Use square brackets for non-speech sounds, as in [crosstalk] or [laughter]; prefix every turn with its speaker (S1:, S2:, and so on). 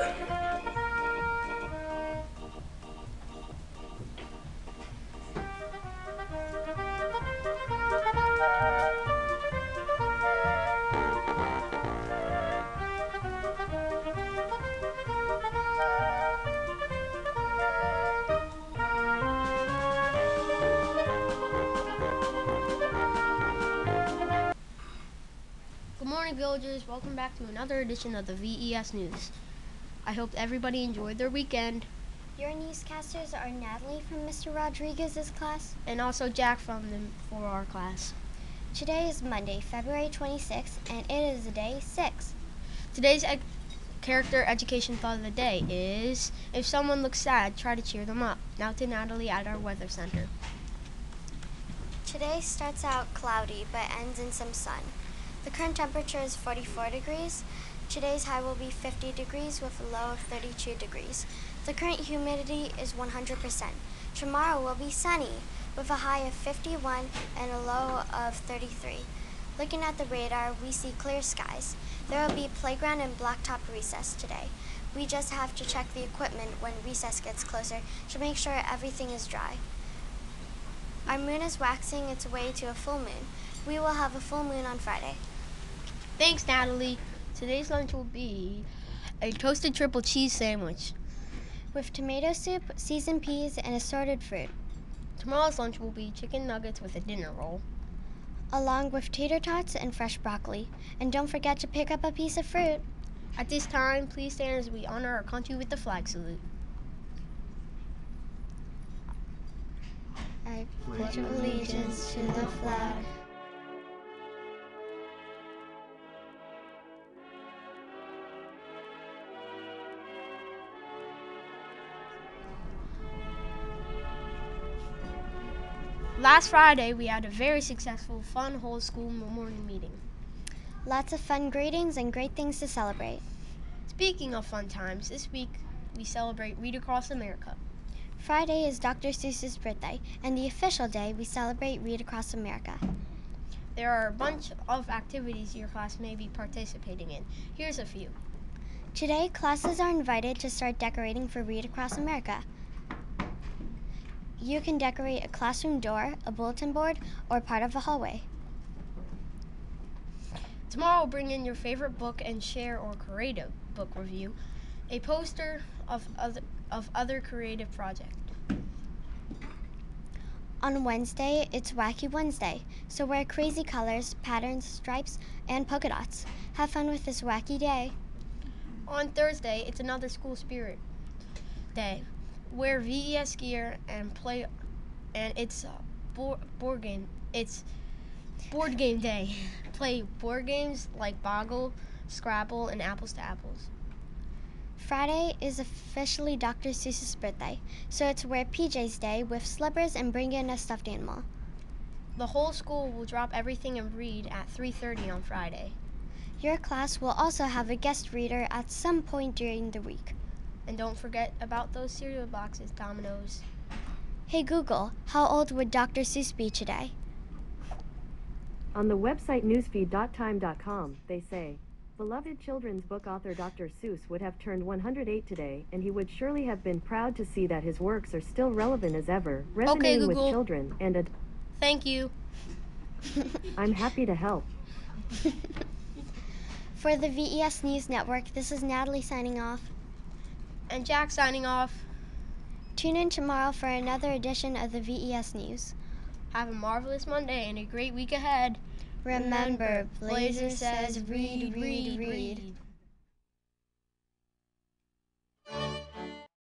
S1: Good morning, villagers. Welcome back to another edition of the VES News. I hope everybody enjoyed their weekend,
S2: Your newscasters are Natalie from Mr. Rodriguez's class.
S1: and also Jack from the for our class.
S2: Today is Monday, February 26th, and it is day 6.
S1: Today's ec- character education thought of the day is: If someone looks sad, try to cheer them up. Now to Natalie at our weather center.
S2: Today starts out cloudy but ends in some sun. The current temperature is 44 degrees. Today's high will be 50 degrees with a low of 32 degrees. The current humidity is 100%. Tomorrow will be sunny with a high of 51 and a low of 33. Looking at the radar, we see clear skies. There will be playground and blacktop recess today. We just have to check the equipment when recess gets closer to make sure everything is dry. Our moon is waxing its way to a full moon. We will have a full moon on Friday.
S1: Thanks, Natalie. Today's lunch will be a toasted triple cheese sandwich.
S2: With tomato soup, seasoned peas, and assorted fruit,
S1: Tomorrow's lunch will be chicken nuggets with a dinner roll.
S2: along with tater tots and fresh broccoli. And don't forget to pick up a piece of fruit.
S1: At this time, please stand as we honor our country with the flag salute.
S2: I pledge allegiance to the flag
S1: Last Friday, we had a very successful, fun whole school morning meeting.
S2: Lots of fun greetings and great things to celebrate.
S1: Speaking of fun times, this week we celebrate Read Across America.
S2: Friday is Dr. Seuss's birthday, and the official day we celebrate Read Across America.
S1: There are a bunch of activities your class may be participating in. Here's a few.
S2: Today, classes are invited to start decorating for Read Across America. You can decorate a classroom door, a bulletin board, or part of a hallway.
S1: Tomorrow, bring in your favorite book and share or create a book review, a poster of other, of other creative project.
S2: On Wednesday, it's Wacky Wednesday, so wear crazy colors, patterns, stripes, and polka dots. Have fun with this wacky day.
S1: On Thursday, it's another school spirit day. Wear VES gear and play, and it's board, board game. It's board game day. [laughs] play board games like Boggle, Scrabble, and Apples to Apples.
S2: Friday is officially Dr. Seuss's birthday, so it's wear PJ's day with slippers and bring in a stuffed animal.
S1: The whole school will drop everything and read at 3:30 on Friday.
S2: Your class will also have a guest reader at some point during the week.
S1: And don't forget about those cereal boxes, Dominoes.
S2: Hey Google, how old would Dr. Seuss be today?
S3: On the website newsfeed.time.com, they say, Beloved children's book author Dr. Seuss would have turned 108 today, and he would surely have been proud to see that his works are still relevant as ever, resonating with children, and ad-
S1: Thank you. [laughs]
S3: I'm happy to help. [laughs]
S2: For the VES News Network, this is Natalie signing off.
S1: And Jack signing off.
S2: Tune in tomorrow for another edition of the VES News.
S1: Have a marvelous Monday and a great week ahead.
S2: Remember, Blazer says read, read, read.